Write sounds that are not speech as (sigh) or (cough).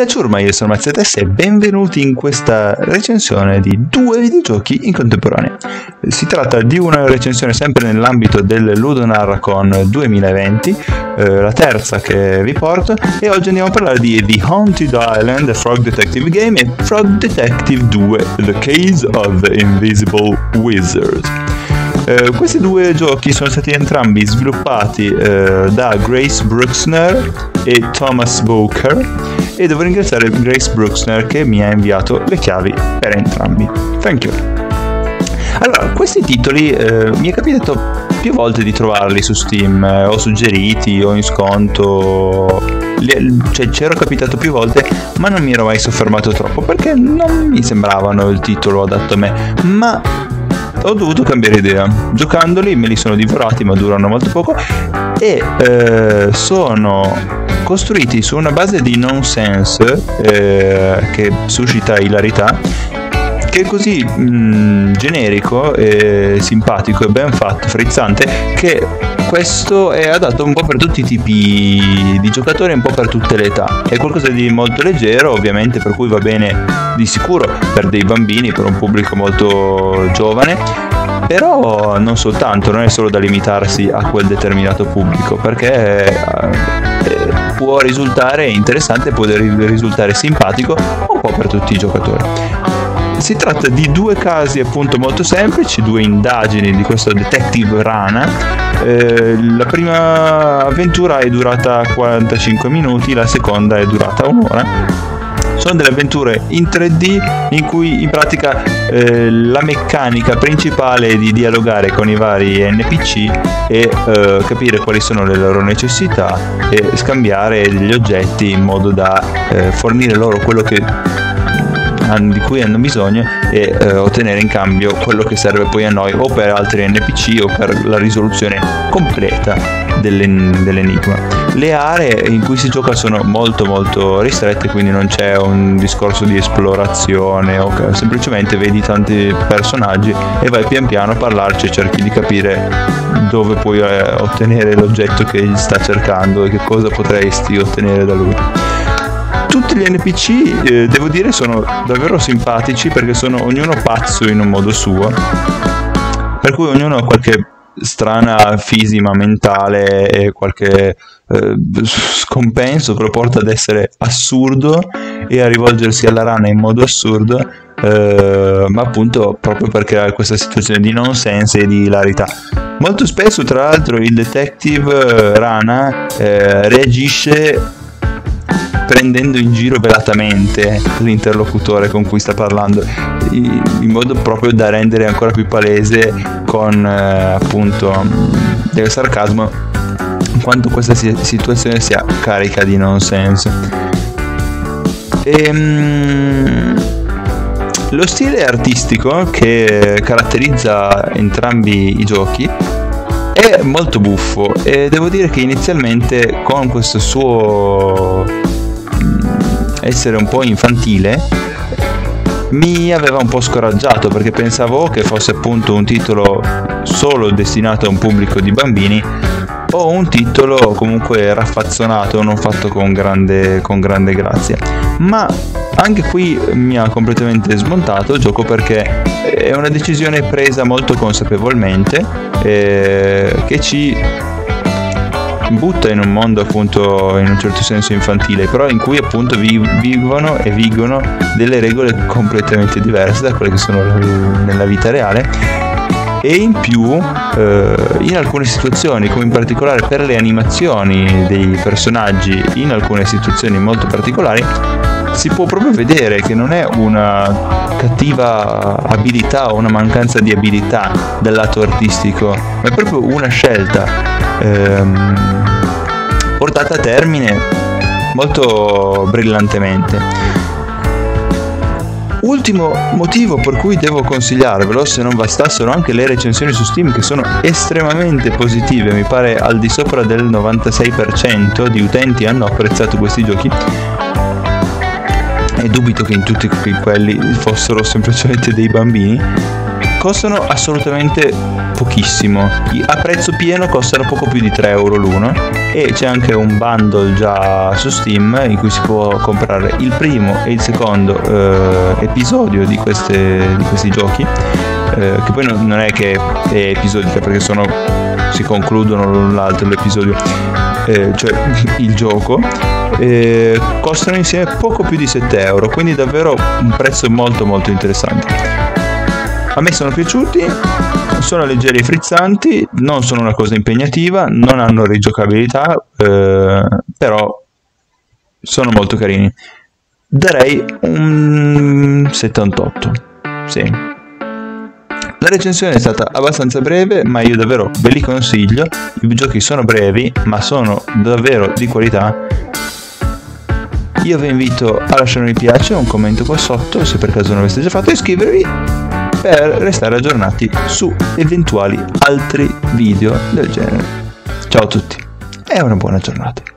Bella ciurma, io sono Mazzetes e benvenuti in questa recensione di due videogiochi in contemporanea. Si tratta di una recensione sempre nell'ambito del Ludonarracon 2020, eh, la terza che vi porto, e oggi andiamo a parlare di The Haunted Island, The Frog Detective Game e Frog Detective 2, The Case of the Invisible Wizard. Eh, questi due giochi sono stati entrambi sviluppati eh, da Grace Bruxner e Thomas Booker e devo ringraziare Grace Bruxner che mi ha inviato le chiavi per entrambi. Thank you. Allora, questi titoli eh, mi è capitato più volte di trovarli su Steam, eh, o suggeriti o in sconto. Cioè, c'ero capitato più volte, ma non mi ero mai soffermato troppo perché non mi sembravano il titolo adatto a me. Ma ho dovuto cambiare idea. Giocandoli me li sono divorati, ma durano molto poco. E eh, sono costruiti su una base di nonsense eh, che suscita ilarità che è così mh, mm, generico e simpatico e ben fatto, frizzante, che questo è adatto un po' per tutti i tipi di giocatori, un po' per tutte le età. È qualcosa di molto leggero, ovviamente, per cui va bene di sicuro per dei bambini, per un pubblico molto giovane, però non soltanto, non è solo da limitarsi a quel determinato pubblico, perché eh, può risultare interessante, può risultare simpatico un po' per tutti i giocatori. Si tratta di due casi appunto molto semplici, due indagini di questo detective Rana. Eh, la prima avventura è durata 45 minuti, la seconda è durata un'ora sono delle avventure in 3D in cui in pratica eh, la meccanica principale è di dialogare con i vari NPC e eh, capire quali sono le loro necessità e scambiare degli oggetti in modo da eh, fornire loro quello che di cui hanno bisogno e eh, ottenere in cambio quello che serve poi a noi o per altri NPC o per la risoluzione completa dell'en- dell'enigma. Le aree in cui si gioca sono molto molto ristrette, quindi non c'è un discorso di esplorazione, okay? semplicemente vedi tanti personaggi e vai pian piano a parlarci e cerchi di capire dove puoi eh, ottenere l'oggetto che sta cercando e che cosa potresti ottenere da lui tutti gli NPC eh, devo dire sono davvero simpatici perché sono ognuno pazzo in un modo suo. Per cui ognuno ha qualche strana fisima mentale e qualche eh, scompenso che lo porta ad essere assurdo e a rivolgersi alla rana in modo assurdo eh, ma appunto proprio perché ha questa situazione di nonsense e di hilarità molto spesso tra l'altro il detective eh, rana eh, reagisce prendendo in giro velatamente l'interlocutore con cui sta parlando in modo proprio da rendere ancora più palese con eh, appunto del sarcasmo quanto questa situazione sia carica di nonsense ehm, lo stile artistico che caratterizza entrambi i giochi è molto buffo e devo dire che inizialmente con questo suo essere un po' infantile mi aveva un po' scoraggiato perché pensavo che fosse appunto un titolo solo destinato a un pubblico di bambini o un titolo comunque raffazzonato, non fatto con grande, con grande grazia. Ma anche qui mi ha completamente smontato il gioco perché è una decisione presa molto consapevolmente eh, che ci butta in un mondo appunto in un certo senso infantile, però in cui appunto vi- vivono e vigono delle regole completamente diverse da quelle che sono nella vita reale. E in più eh, in alcune situazioni come in particolare per le animazioni dei personaggi in alcune situazioni molto particolari si può proprio vedere che non è una cattiva abilità o una mancanza di abilità dal lato artistico ma è proprio una scelta ehm, portata a termine molto brillantemente. Ultimo motivo per cui devo consigliarvelo, se non bastassero anche le recensioni su Steam che sono estremamente positive, mi pare al di sopra del 96% di utenti hanno apprezzato questi giochi, e dubito che in tutti quelli fossero semplicemente dei bambini, costano assolutamente pochissimo. A prezzo pieno costano poco più di 3 euro l'uno e c'è anche un bundle già su Steam in cui si può comprare il primo e il secondo eh, episodio di, queste, di, questi giochi. Eh, che poi non, è che è episodica perché sono, si concludono l'un l'altro l'episodio, eh, cioè (laughs) il gioco eh, costano insieme poco più di 7 euro quindi davvero un prezzo molto molto interessante a me sono piaciuti, sono leggeri e frizzanti, non sono una cosa impegnativa, non hanno rigiocabilità, eh, però sono molto carini. Darei un 78. Sì. La recensione è stata abbastanza breve, ma io davvero ve li consiglio. I giochi sono brevi, ma sono davvero di qualità. Io vi invito a lasciare un mi piace, un commento qua sotto, se per caso non l'aveste già fatto, e iscrivervi per restare aggiornati su eventuali altri video del genere. Ciao a tutti e una buona giornata.